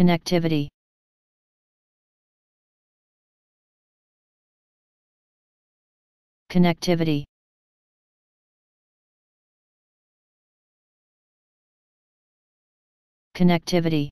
Connectivity. Connectivity. Connectivity.